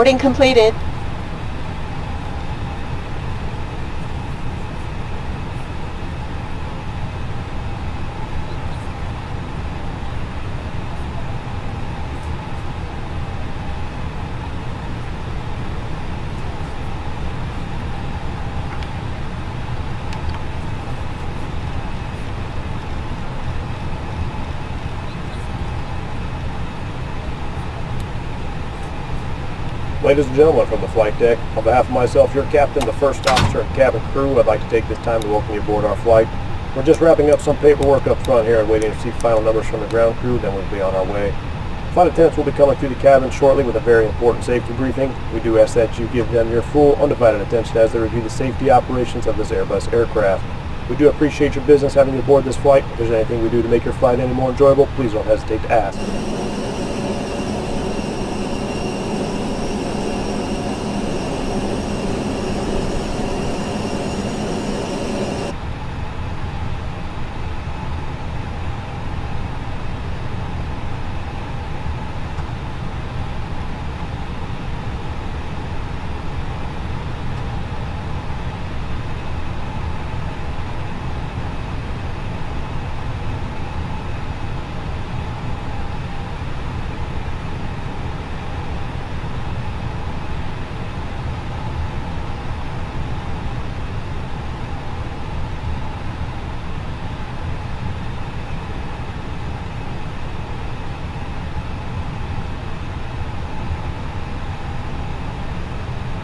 Boarding completed. Ladies and gentlemen from the flight deck, on behalf of myself, your captain, the first officer, and cabin crew, I'd like to take this time to welcome you aboard our flight. We're just wrapping up some paperwork up front here and waiting to see final numbers from the ground crew, then we'll be on our way. Flight attendants will be coming through the cabin shortly with a very important safety briefing. We do ask that you give them your full, undivided attention as they review the safety operations of this Airbus aircraft. We do appreciate your business having you aboard this flight. If there's anything we do to make your flight any more enjoyable, please don't hesitate to ask.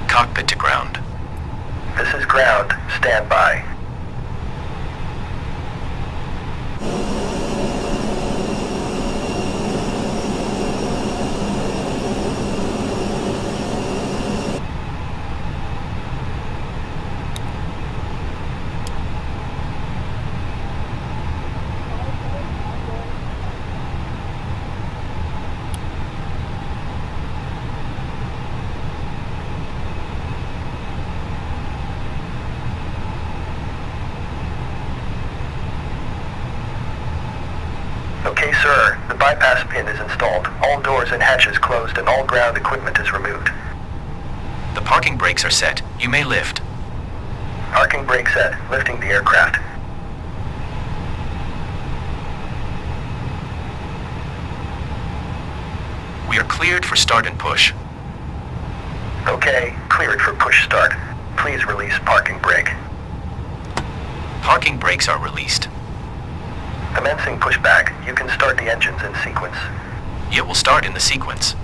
Cockpit to ground. This is ground. Stand by. Okay, sir. The bypass pin is installed. All doors and hatches closed and all ground equipment is removed. The parking brakes are set. You may lift. Parking brake set. Lifting the aircraft. We are cleared for start and push. Okay, cleared for push start. Please release parking brake. Parking brakes are released. Commencing pushback. You can start the engines in sequence. It will start in the sequence.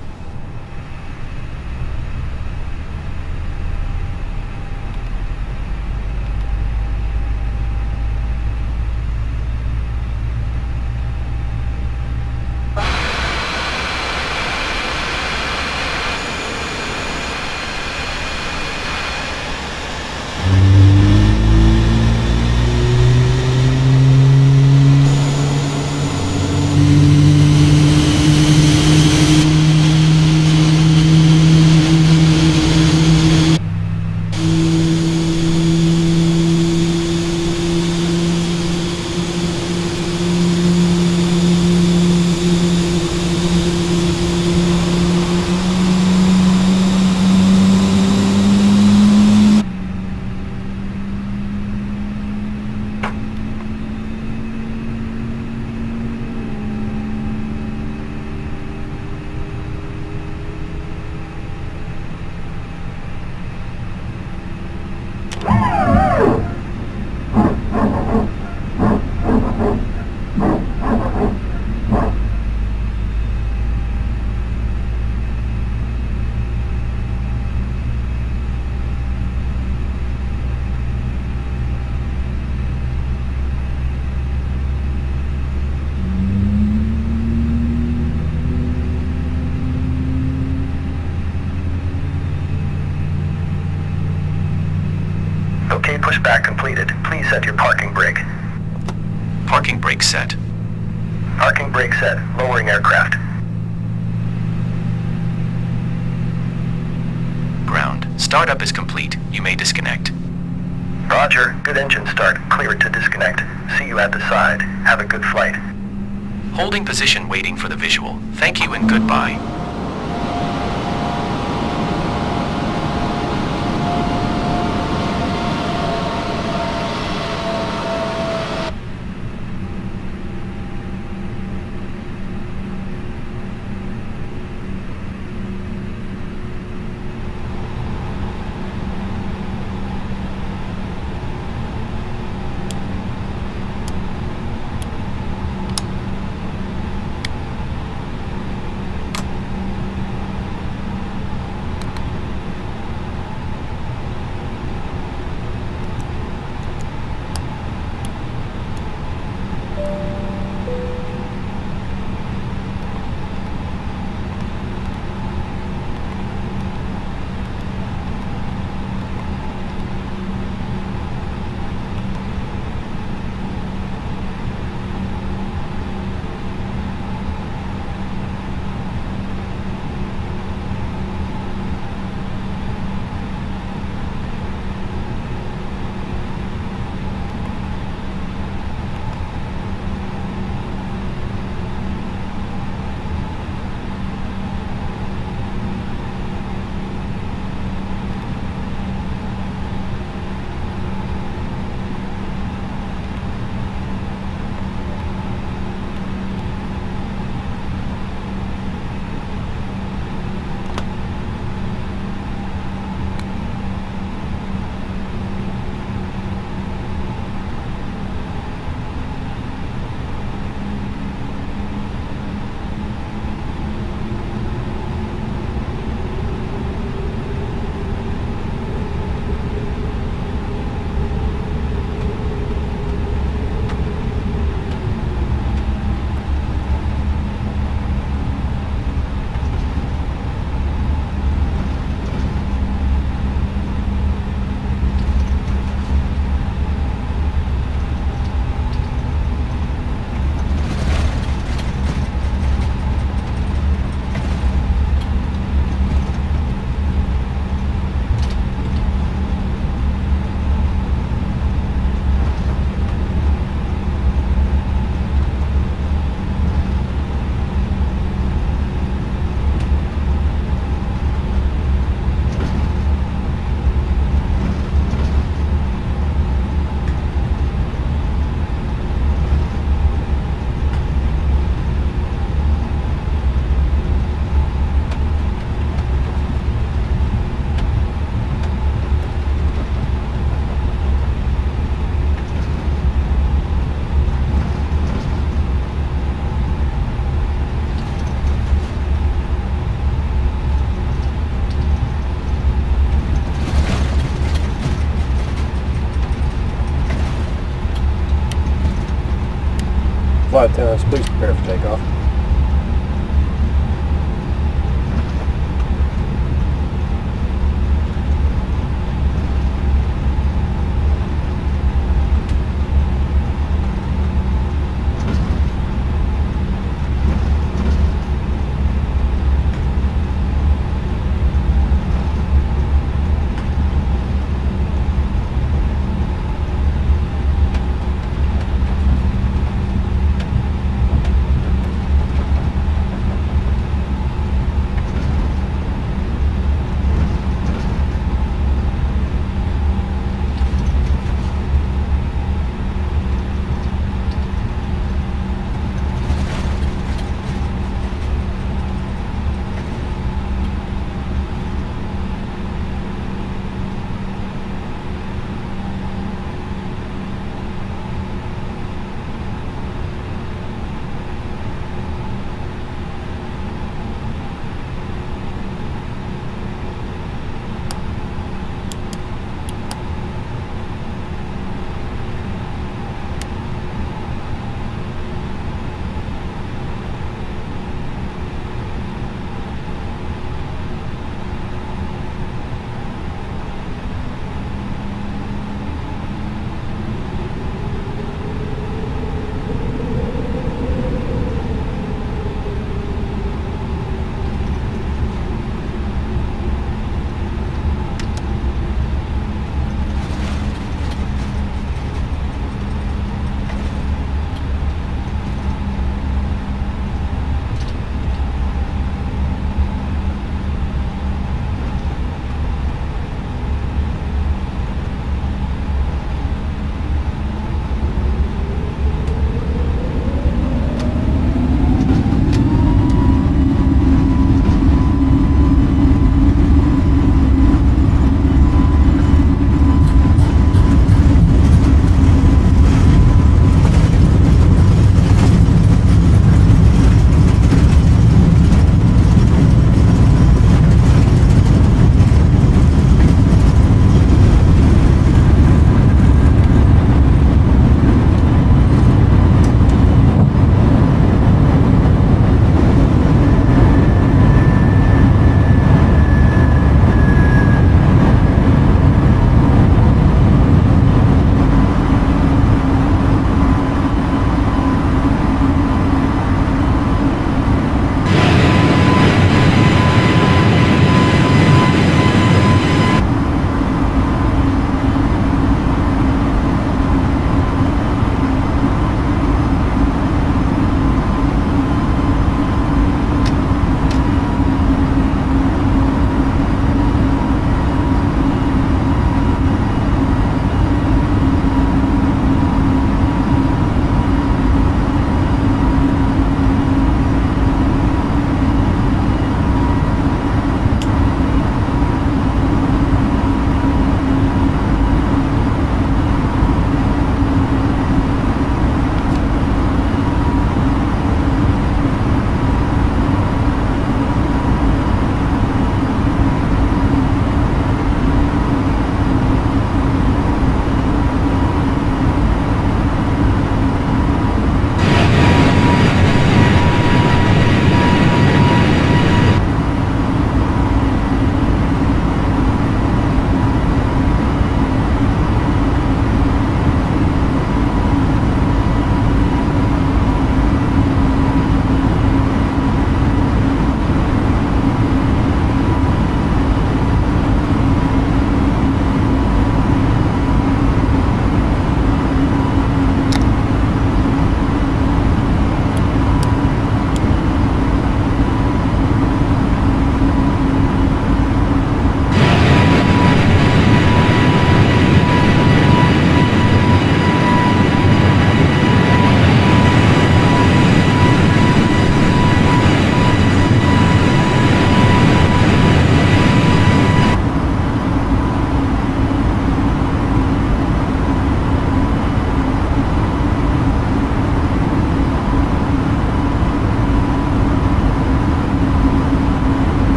Flight attendants, please prepare for takeoff.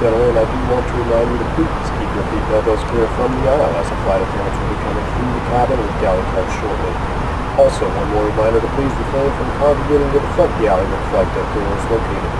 Settle in, I do want to remind you to please keep your seat elbows clear from the aisle as the flight attendants will be coming through the cabin with galley cards shortly. Also, one more reminder to please refrain from congregating to the front galley where the flight deck door is located.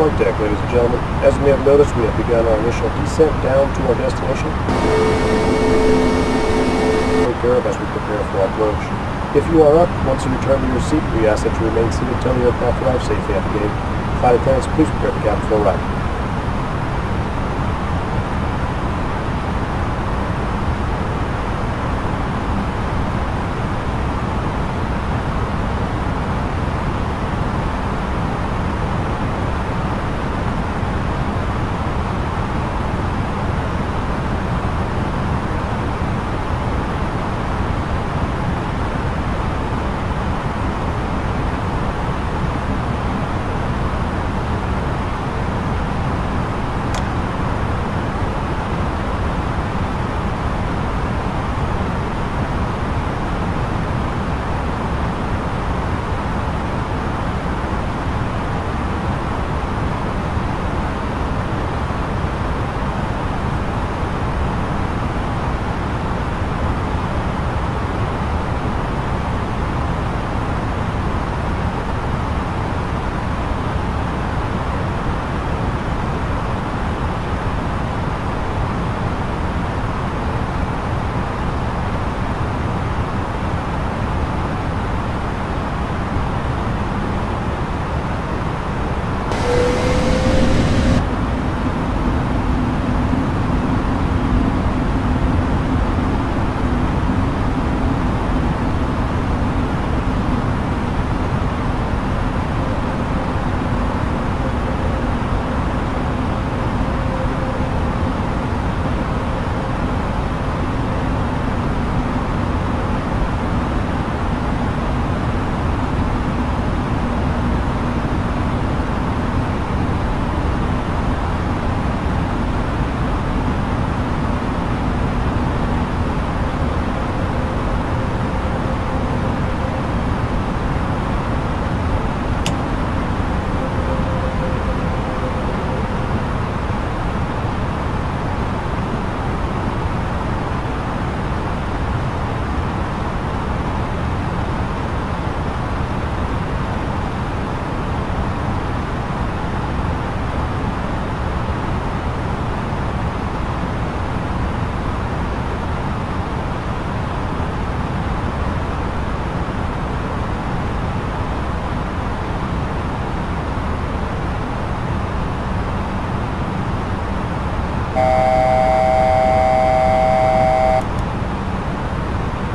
Flight deck, ladies and gentlemen, as you may have noticed, we have begun our initial descent down to our destination. Take care of as we prepare for our approach. If you are up, once you return to your seat, we ask that you remain seated until the aircraft arrives safely at the gate. Flight attendants, please prepare the cabin for a.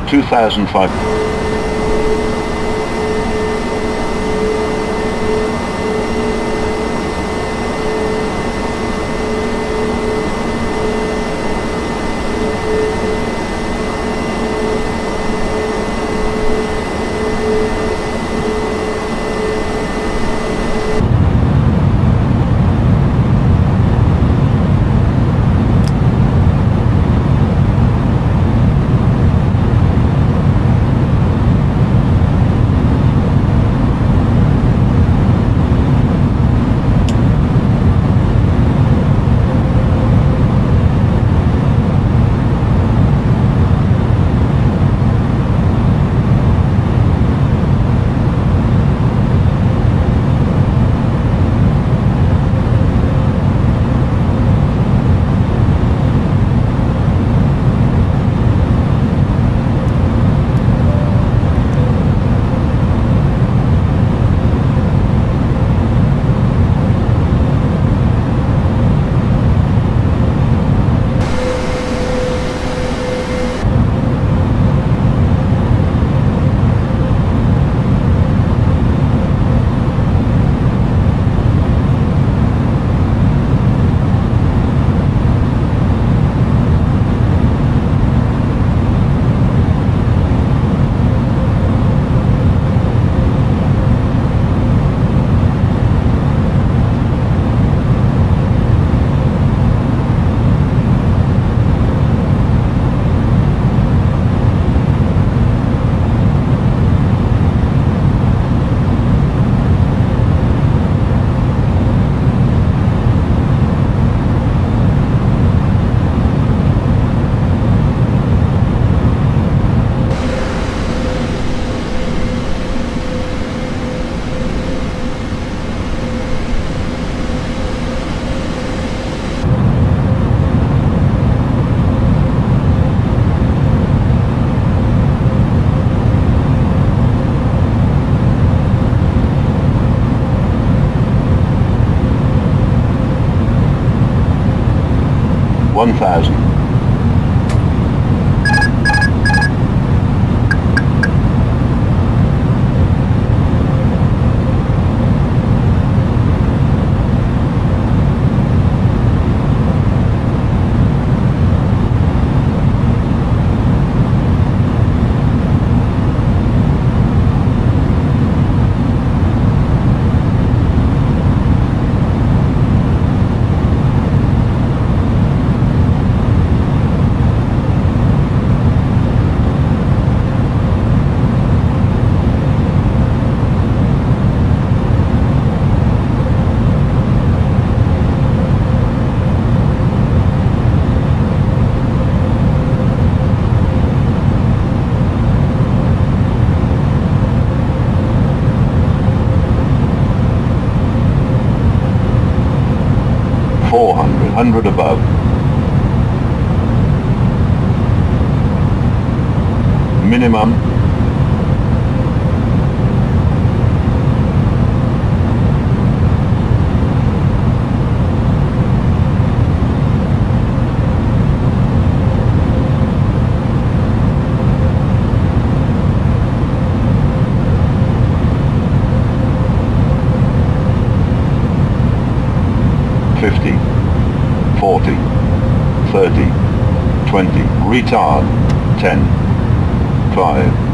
Two thousand five. 1,000. Four hundred, hundred above. Minimum. Retard. Ten, five,